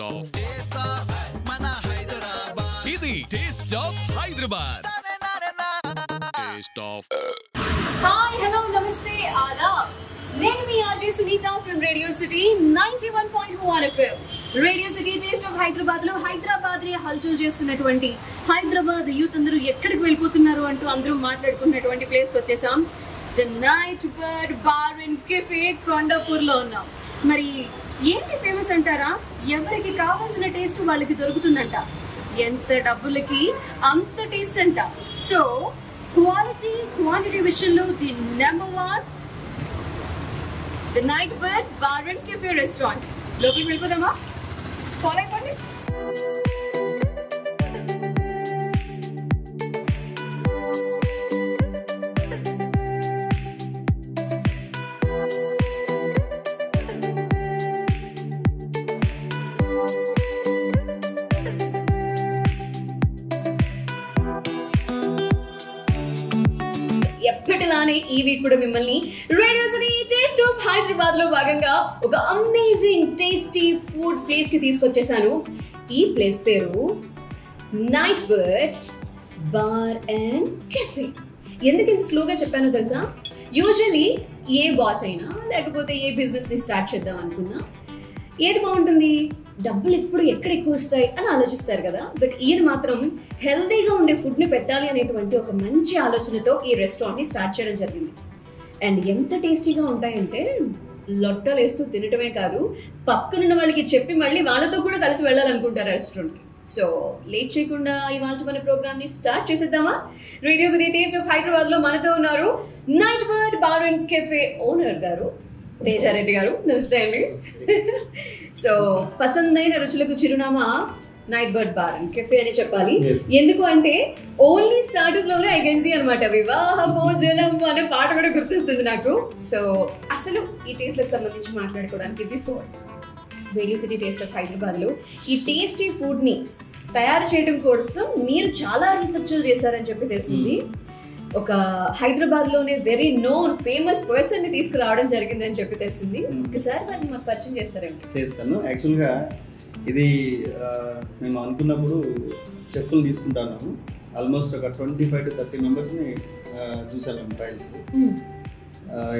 Taste of ఇది taste of Hyderabad. Taste of hi hello నమస్తే ఆదాబ్ నేను మీ RJ Sunitha from radio city ninety one point one FM radio city taste of హైదరాబాద్లో హైదరాబాద్ని హల్చల్ చేస్తున్నటువంటి హైదరాబాద్ యూత్ అందరూ ఎక్కడికి వెళ్ళిపోతున్నారు అంటూ అందరూ మాట్లాడుకున్నటువంటి ప్లేస్కి వచ్చేసాం. The night bird bar and cafe కొండాపూర్లో ఉన్నాం. మరి ఏంటి ఫేమస్ అంటారా? ఎవరికి కావాల్సిన టేస్ట్ వాళ్ళకి దొరుకుతుందంట. ఎంత డబ్బులకి అంత టేస్ట్ అంట. సో క్వాలిటీ క్వాంటిటీ విషయంలో the number one the night bird bar and cafe restaurant లోపలికి వెళ్ళిపోదామా? ఫాలో అయిపోండి ఎప్పటిలానే ఈ వీక్ కూడా మిమ్మల్ని రేడియో సిటీ టేస్ట్ ఆఫ్ హైదరాబాద్లో భాగంగా ఒక అమేజింగ్ టేస్టీ ఫుడ్ ప్లేస్కి తీసుకొచ్చేసాను. ఈ ప్లేస్ పేరు night bird bar and cafe ఎందుకు ఇంత స్లోగా చెప్పానో తెలుసా? యూజువలీ ఏ బాస్ అయినా లేకపోతే ఏ బిజినెస్ని స్టార్ట్ చేద్దాం అనుకున్నా ఏది బాగుంటుంది? డబ్బులు ఎప్పుడు ఎక్కడ ఎక్కువ వస్తాయి అని ఆలోచిస్తారు కదా? బట్ ఈయన మాత్రం హెల్తీగా ఉండే ఫుడ్ని పెట్టాలి అనేటువంటి ఒక మంచి ఆలోచనతో ఈ రెస్టారెంట్ని స్టార్ట్ చేయడం జరిగింది. అండ్ ఎంత టేస్టీగా ఉంటాయంటే లొట్టలు వేస్తూ తినటమే కాదు పక్కనున్న వాళ్ళకి చెప్పి మళ్ళీ వాళ్ళతో కూడా కలిసి వెళ్ళాలనుకుంటారు రెస్టారెంట్కి. సో లేట్ చేయకుండా ఇవాళ మన ప్రోగ్రామ్ని స్టార్ట్ చేసేద్దామా? రేడియో సిటీ టేస్ట్ ఆఫ్ హైదరాబాద్లో మనతో ఉన్నారు night bird bar and cafe owner గారు తేజారెడ్డి గారు. నమస్తే అండి. సో పసందైన రుచులకు చిరునామా night bird bar and cafe అని చెప్పాలి. ఎందుకు అంటే ఓన్లీ స్టార్టర్స్లోనే ఐగెన్సీ అనమాట వివాహ భోజనం అనే పాట కూడా గుర్తొస్తుంది నాకు. సో అసలు ఈ టేస్ట్లకు సంబంధించి మాట్లాడుకోవడానికి before radio city taste of హైదరాబాద్లో ఈ టేస్టీ ఫుడ్ని తయారు చేయడం కోసం మీరు చాలా రీసెర్చ్లు చేశారని చెప్పి తెలిసింది. ఒక హైదరాబాద్లోనే వెరీ నోన్ ఫేమస్ పర్సన్ని తీసుకురావడం జరిగిందని చెప్పి తెలిసింది. ఒకసారి వారిని మాకు పరిచయం చేస్తారండి చేస్తాను. యాక్చువల్గా ఇది మేము అనుకున్నప్పుడు చెఫ్లు తీసుకుంటాను. ఆల్మోస్ట్ ఒక ట్వంటీ ఫైవ్ టు థర్టీ మెంబర్స్ని చూసాను మేము. ట్రయల్స్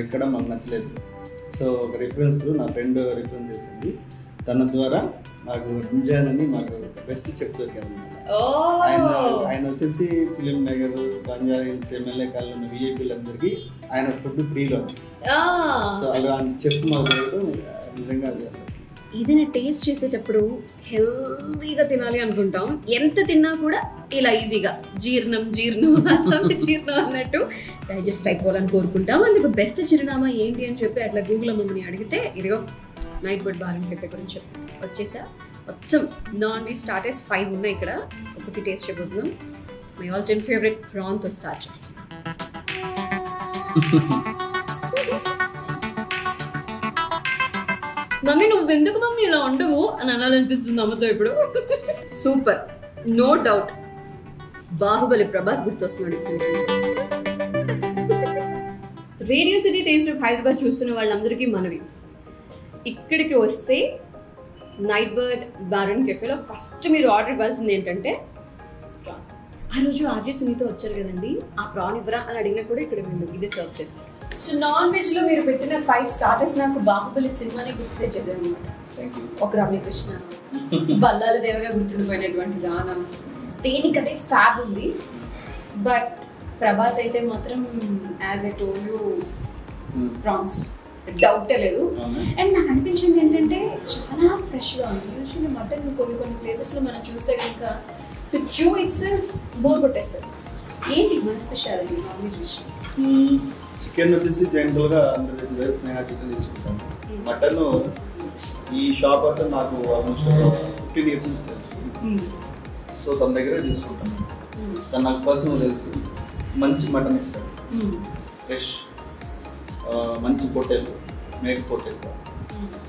ఇక్కడ మాకు నచ్చలేదు. సో ఒక రిఫరెన్స్ నా ఫ్రెండ్ రిఫరెన్స్ చేసింది. తన ద్వారా మాకు అని మాకు బెస్ట్ అనమాట ఆయన ఆయన వచ్చేసి ఫిలిం నగర్ బంజారా హిల్స్ ఎమ్మెల్యే కాలంలో ఉన్న విఐపీలందరికీ ఆయన ఫుడ్ ఫ్రీలో. సో అలా చెఫ్ మాకు నిజంగా ఇది టేస్ట్ చేసేటప్పుడు హెల్దీగా తినాలి అనుకుంటాం. ఎంత తిన్నా కూడా ఇలా ఈజీగా. జీర్ణం జీర్ణం జీర్ణం అన్నట్టు డైజెస్ట్ అయిపోవాలని కోరుకుంటాం. అందుకు బెస్ట్ చిరునామా ఏంటి అని చెప్పి అట్లా గూగుల్ మమ్మల్ని అడిగితే ఇదిగో night bird bar and cafe గురించి చెప్పి వచ్చేసా? మొత్తం నాన్ వెజ్ స్టార్టర్స్ ఫైవ్ ఉన్నాయి ఇక్కడ. ఒకటి టేస్ట్ చేయబోతున్నాం మై ఆల్ టైమ్ ఫేవరెట్ ప్రాన్తో స్టార్ట్ చేస్తున్నాం మమ్మీ నువ్వు ఎందుకు మమ్మీ ఇలా ఉండవు అని అనాలనిపిస్తుంది అమ్మతో ఇప్పుడు. Super no doubt Baahubali Prabhas గుర్తొస్తున్నాడు ఇప్పుడు. Radio city taste of Hyderabad చూస్తున్న వాళ్ళందరికీ మనవి. ఇక్కడికి వస్తే నైట్ బర్డ్ బారన్ కెఫేలో ఫస్ట్ మీరు ఆర్డర్ ఇవ్వాల్సింది ఏంటంటే ప్రాన్ ఆ రోజు ఆర్జే సునీతో వచ్చారు కదండి. ఆ ప్రాన్ ఇవ్వరా అని అడిగినా కూడా ఇక్కడ వీళ్ళు ఇదే సర్వ్ చేస్తారు సో నాన్ వెజ్లో మీరు పెట్టిన ఫైవ్ స్టార్టర్స్ నాకు బాహుబలి సినిమాని గుర్తు అనమాట యూ ఒక రమ్యకృష్ణ బల్లాల దేవగా గుర్తుండిపోయినటువంటి గానం దేనికి అదే ఫ్యాబ్ ఉంది. బట్ ప్రభాస్ అయితే మాత్రం as a told you prawns డౌటే లేదు? అండ్ నాకు అనిపించింది ఏంటంటే చాలా ఫ్రెష్గా ఉంది. యూజువల్లీ మటన్ కొన్ని కొన్ని ప్లేసెస్లో మనం చూస్తే కనుక to chew itself bore కొట్టేస్తారు ఏంటి మన స్పెషాలిటీ నాన్ వెజ్ విషయం? చికెన్ వచ్చేసి జనరల్గా అందరూ వేరు స్నేహ చికెన్ తీసుకుంటాం మటన్ ఈ షాప్ అంటే నాకు ఆల్మోస్ట్ ఫిఫ్టీన్ ఇయర్స్ నుంచి తెలుసు. సో తన దగ్గర తీసుకుంటాం తను నాకు పర్సనల్ తెలుసు మంచి మటన్ ఇస్తాడు. ఫ్రెష్ మంచి పొట్టేలు మేక పొట్టేలు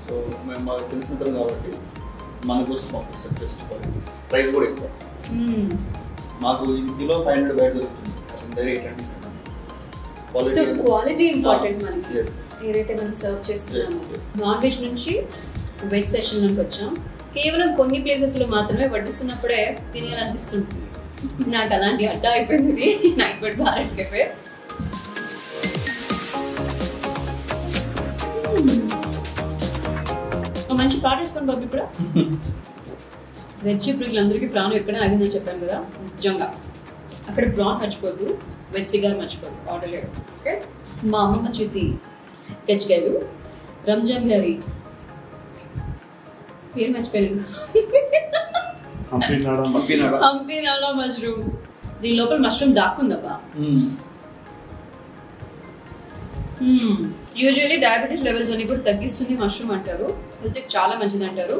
సో మేము మాకు తెలిసిన కాబట్టి మన కోసం పంపిస్తాం బెస్ట్ క్వాలిటీ ప్రైస్ కూడా ఎక్కువ. మాకు ఇది కిలో ఫైవ్ హండ్రెడ్ బయట దొరుకుతుంది. దగ్గర ఎయిట్ హండ్రెడ్ ఇస్తున్నాం సో క్వాలిటీ ఇంపార్టెంట్ మనకి. ఏదైతే మనం సర్వ్ చేస్తున్నామో. నాన్ వెజ్ నుంచి వెజ్ సెషన్లోకి వచ్చాం. కేవలం కొన్ని ప్లేసెస్లో మాత్రమే వడ్డిస్తున్నప్పుడే తినాలనిపిస్తుంది నాకు అలాంటి అడ్డా అయిపోయింది. నైట్ బెడ్ భారత్ కెఫే మంచి పాట వేసుకోండి బాబు ఇప్పుడు. వెజ్ ప్రియులందరికీ ప్రాణం ఎక్కడ ఆగిందని చెప్పాను కదా నిజంగా. అక్కడ ప్రాన్ మర్చిపోద్దు వెజ్ సిగార్ మర్చిపోద్దు ఆర్డర్ చేయడం ఓకే? మా అమ్మమ్మ చేతి తెచ్చికాయలు రంజాన్ గారి పేరు మర్చిపోయాను? హంపీనాలో మష్రూమ్. దీని లోపల మష్రూమ్ దాక్కుందబ్బా. యూజువల్లీ డయాబెటీస్ లెవెల్స్ అన్ని కూడా తగ్గిస్తుంది మష్రూమ్ అంటారు. హెల్త్ చాలా మంచిది అంటారు.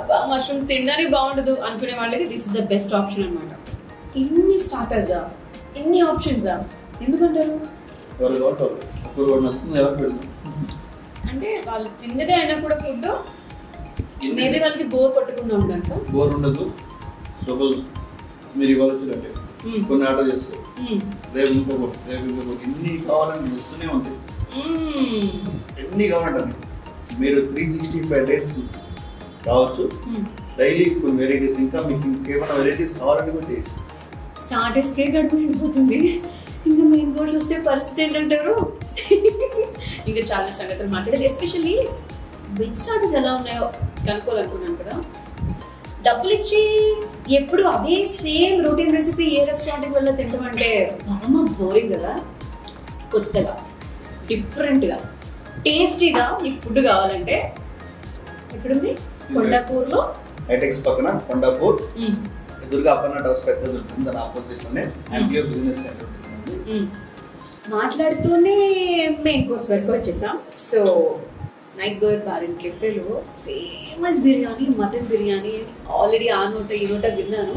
అబ్బా మష్రూమ్ తినడానికి బాగుండదు అనుకునే వాళ్ళకి this is the best option అనమాట ఇన్ని స్టార్టర్సా ఇన్ని ఆప్షన్సా ఎందుకంటారు? అంటే వాళ్ళు తిన్నదే అయినా కూడా ఫుడ్ మేబీ వాళ్ళకి బోర్ పట్టుకుండా ఉండక బోర్ ఉండదు. సపోజ్ మీరు అంటే కొన్ని ఆర్డర్ చేస్తారు. రేపు ఇంకొకటి రేపు ఇంకొకటి ఎన్ని కావాలని వస్తూనే ఉంటాయి. ఎన్ని కావాలంటే మీరు త్రీ సిక్స్టీ ఫైవ్ డేస్ కావచ్చు డైలీ కొన్ని వెరైటీస్ ఇంకా మీకు ఇంకేమైనా వెరైటీస్ కావాలని కూడా చేసి స్టార్టర్స్ కే గడుపు నిండిపోతుంది ఇంకా మెయిన్ కోర్స్ వస్తే పరిస్థితి ఏంటంటారు? ఇంకా చాలా సంగతులు మాట్లాడాలి. ఎస్పెషల్లీ వెజ్ స్టార్టర్స్ ఎలా ఉన్నాయో కనుక్కోవాలనుకున్నాను కదా. డబ్బులు ఇచ్చి ఎప్పుడు అదే సేమ్ రొటీన్ రెసిపీ ఏ రెస్టారెంట్కి వెళ్ళి తింటామంటే పరమ బోరింగ్ కదా. కొత్తగా డిఫరెంట్గా టేస్టీగా నీకు ఫుడ్ కావాలంటే ఎక్కడుంది? కొండాపూర్లో? హైటెక్స్ పక్కన కొండాపూర్. మ్మ్. ఎదురుగా అప్పన్న హౌస్ పెద్దది ఉంటుంది దాని ఆపోజిట్లోనే ఎంపీఓ బిజినెస్ సెంటర్ ఉంటుంది. మ్మ్. మాట్లాడుతూనే మెయిన్ కోర్స్ వరకు వచ్చేసాం. So night bird bar and కెఫేలో famous biryani mutton biryani already ఆ నోట ఈ నోట విన్నాను.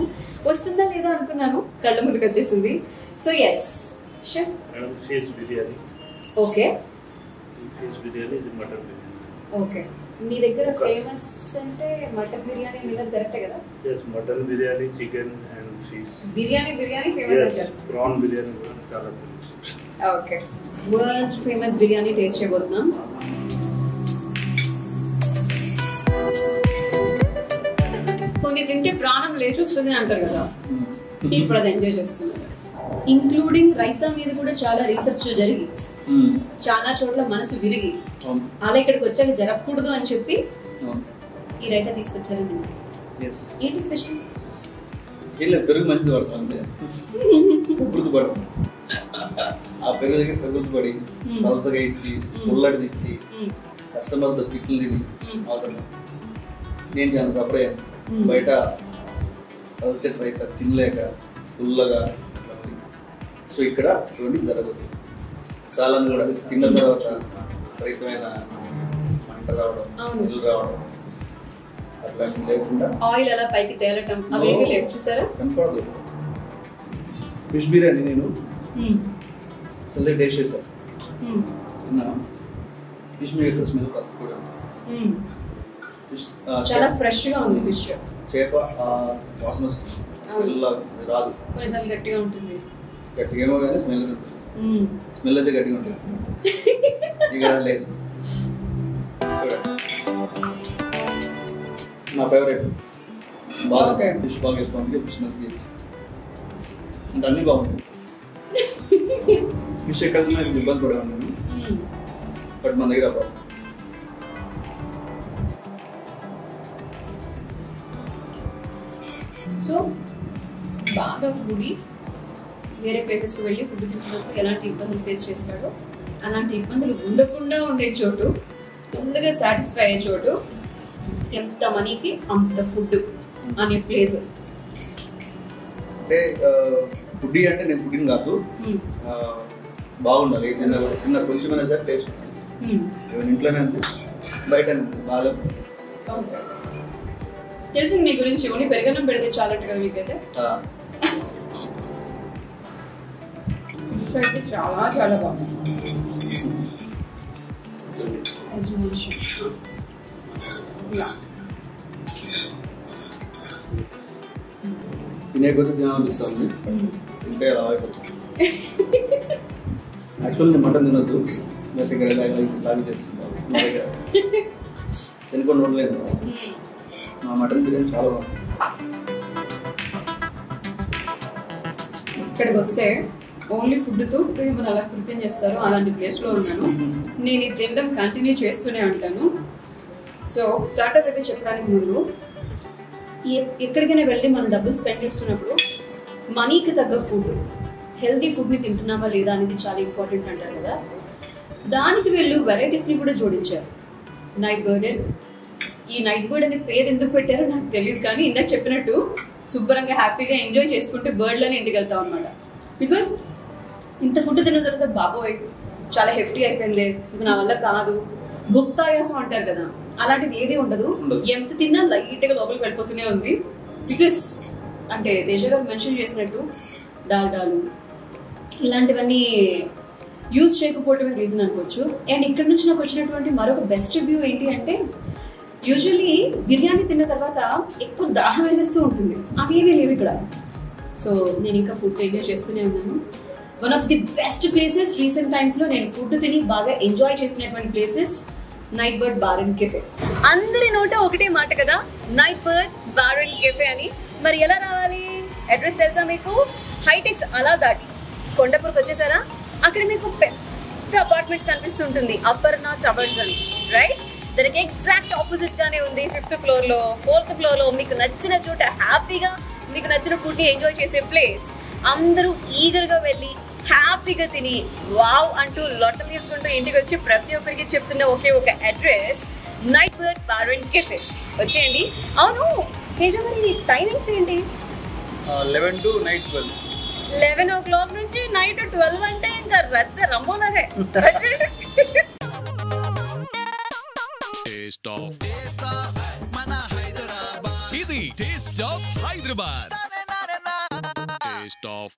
వస్తుందా లేదా అనుకున్నాను. కళ్ళ ముందుకు వచ్చేసింది. So yes chef madam fish biryani. Okay fish biryani ఇది మటన్ బిర్యానీ. ఓకే మీ దగ్గర ఫేమస్ అంటే మటన్ బిర్యానీ మీద కరెక్టే కదా? Yes mutton biryani chicken and fish biryani biryani famous అంటారు. ప్రాన్ బిర్యానీ కూడా చాలా famous okay world famous biryani taste చేయబోతున్నాం కొన్ని తింటే ప్రాణం లేచి వస్తుంది అంటారు కదా. ఇప్పుడు అది ఎంజాయ్ చేస్తున్నారు. ఇంక్లూడింగ్ రైతా మీద కూడా చాలా రీసెర్చ్ జరిగి చాలా చోట్ల మనసు విరిగి అలా ఇక్కడికి వచ్చాక జరగకూడదు అని చెప్పి ఈ రైతా తీసుకొచ్చారండి ఏంటి స్పెషల్ పెరుగు మంచిది పడుతుంది ఆ పెరుగు దగ్గర గుర్తుపడి పలసగా ఇచ్చి పుల్లడిది ఇచ్చి కస్టమర్తో పిట్లు తిని అవసరం నేను చాలా సఫర్ అయ్యాను. బయట పల్చటి రైత తినలేక పుల్లగా అట్లా. సో ఇక్కడ అటువంటి జరగదు సాలను కూడా తిన్న తర్వాత రైతమైన మంట రావడం. నీళ్ళు రావడం అట్లాంటివి లేకుండా ఆయిల్ అలా పైకి తేలటం అవేవి లేవు చూసారా కనపడదు ఫిష్ బిర్యానీ నేను. ఫుల్ టేస్ట్ చేశాను ఫిష్ మీ యొక్క స్మెల్ కూడా. ఫిష్ చాలా ఫ్రెష్గా ఉంది ఫిష్ చేప వాసన వస్తుంది. స్మెల్ రాదు. కొన్నిసార్లు గట్టిగా ఉంటుంది. గట్టిగా ఏమో కానీ స్మెల్. స్మెల్ అయితే గట్టిగా ఉంటుంది. ఇక్కడ లేదు. నా ఫేవరెట్ బాగా. ఫిష్ బాగా వేసుకోవడానికి ఫిష్ నచ్చి అంటే అన్నీ బాగుంటాయి. ఫిష్ ఎక్కడ ఇబ్బంది పడే ఉన్నాను. బట్ మన దగ్గర బాగా ఫుడీ వేరే ప్లేసెస్కి వెళ్ళి ఫుడ్ తింటున్నప్పుడు ఎలాంటి ఇబ్బందులు ఫేస్ చేస్తాడో అలాంటి ఇబ్బందులు ఉండకుండా ఉండే చోటు ముందుగా సాటిస్ఫై అయ్యే చోటు ఎంత మనీకి అంత ఫుడ్ అనే ప్లేస్ అంటే ఫుడ్ అంటే నేను ఫుడ్ని కాదు. బాగుండాలి. తిన్న తిన్న కొంచెమైనా సరే టేస్ట్ ఉండాలి ఇంట్లోనే అంతే బయట బాగా తెలిసింది మీ గురించి ఓన్లీ పెరగడం పెడితే చాలంట కదా మీకైతే? ఫిష్ అయితే చాలా చాలా బాగుంది. తినే కొద్ది తినాలనిపిస్తుంది Mm. తింటే అలా అయిపోతుంది? యాక్చువల్ నేను మటన్ తినొద్దు. చేస్తున్నాను మా దగ్గర. తినుకొని ఉండలేదు Mm. మటన్ బిర్యానీ చాలా బాగుంది. ఇక్కడికి వస్తే ఓన్లీ ఫుడ్తో మిమ్మల్ని అలా ప్రిపేర్ చేస్తారు అలాంటి ప్లేస్లో ఉన్నాను. నేను ఇది తినడం కంటిన్యూ చేస్తూనే ఉంటాను. సో టాటా దగ్గర చెప్పడానికి ముందు ఎక్కడికైనా వెళ్ళి మనం డబ్బులు స్పెండ్ చేస్తున్నప్పుడు మనీకి తగ్గ ఫుడ్ హెల్తీ ఫుడ్ని తింటున్నామా లేదా అనేది చాలా ఇంపార్టెంట్ అంటారు కదా. దానికి వీళ్ళు వెరైటీస్ని కూడా జోడించారు. నైట్ బర్డెన్ ఈ నైట్ బర్డ్ అనే పేరు ఎందుకు పెట్టారో నాకు తెలియదు కానీ ఇందాక చెప్పినట్టు శుభ్రంగా హ్యాపీగా ఎంజాయ్ చేసుకుంటే బర్డ్లని ఇంటికి వెళ్తాం అనమాట బికాస్ ఇంత ఫుడ్ తిన్న తర్వాత బాబోయ్ చాలా హెఫ్టీ అయిపోయింది. నా వల్ల కాదు. భుక్తాయాసం అంటారు కదా అలాంటిది ఏది ఉండదు. ఎంత తిన్నా లైట్గా లోపలికి వెళ్ళిపోతూనే ఉంది. బికాస్ అంటే తేజ గారు మెన్షన్ చేసినట్టు డాల్డాలు ఇలాంటివన్నీ యూజ్ చేయకపోవటమే రీజన్ అనుకోవచ్చు. అండ్ ఇక్కడ నుంచి నాకు వచ్చినటువంటి మరొక బెస్ట్ రివ్యూ ఏంటి అంటే యూజువల్లీ బిర్యానీ తిన్న తర్వాత ఎక్కువ దాహం వేసేస్తూ ఉంటుంది. అవి ఏమీ లేవు ఇక్కడ. సో నేను ఇంకా ఫుడ్ ఎంజాయ్ చేస్తూనే ఉన్నాను. One of the best places recent టైమ్స్లో నేను ఫుడ్ తిని బాగా ఎంజాయ్ చేసినటువంటి places night bird bar and cafe అందరి నోట ఒకటే మాట కదా night bird bar and cafe అని. మరి ఎలా రావాలి? అడ్రస్ తెలుసా మీకు? హైటెక్స్ అలా దాటి. కొండపూర్కి వచ్చేసారా? అక్కడ మీకు పెద్ద అపార్ట్మెంట్స్ కనిపిస్తుంటుంది అపర్ణ టవర్స్ అని. రైట్ దానికి ఎగ్జాక్ట్ ఆపోజిట్ గానే ఉంది ఫిఫ్త్ ఫ్లోర్లో ఫోర్త్ ఫ్లోర్లో మీకు నచ్చిన చోట హ్యాపీగా మీకు నచ్చిన ఫుడ్ని ఎంజాయ్ చేసే ప్లేస్ అందరూ ఈగర్గా వెళ్ళి హ్యాపీగా తిని వావ్ అంటూ లొట్టలు తీసుకుంటూ ఇంటికి వచ్చి ప్రతి ఒక్కరికి చెప్తున్న ఒకే ఒక address night bird bar and cafe వచ్చేయండి. అవును తేజ మరి టైమింగ్స్ ఏంటి? Eleven to night twelve eleven o'clock నుంచి నైట్ ట్వెల్వ్ అంటే ఇంకా రచ్చ ఆఫ్ ఇది taste of Hyderabad. Taste of